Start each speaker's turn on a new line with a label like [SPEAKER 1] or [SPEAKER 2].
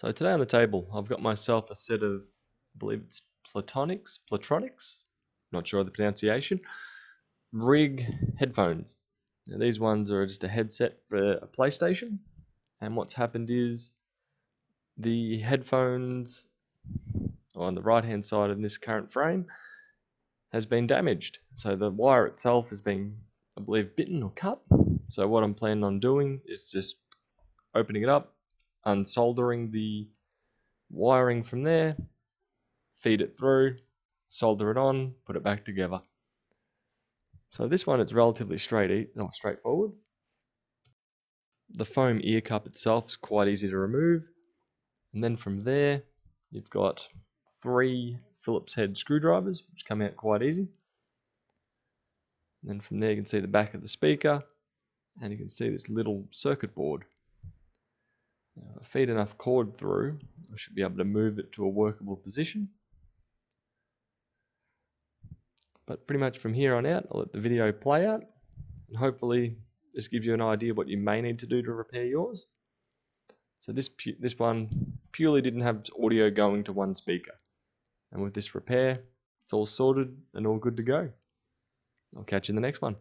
[SPEAKER 1] So today on the table, I've got myself a set of, I believe it's Platonics, Platronics, not sure of the pronunciation, Rig headphones. Now these ones are just a headset for a PlayStation, and what's happened is the headphones on the right hand side in this current frame has been damaged. So the wire itself has been, I believe, bitten or cut. So what I'm planning on doing is just opening it up, unsoldering the wiring from there, feed it through, solder it on, put it back together. So this one it's relatively straight, not straightforward. The foam ear cup itself is quite easy to remove. And then from there, you've got three Phillips head screwdrivers, which come out quite easy. And then from there you can see the back of the speaker, and you can see this little circuit board. Now, feed enough cord through, I should be able to move it to a workable position. But pretty much from here on out, I'll let the video play out, and hopefully this gives you an idea of what you may need to do to repair yours. So this this one purely didn't have audio going to one speaker. And with this repair, it's all sorted and all good to go. I'll catch you in the next one.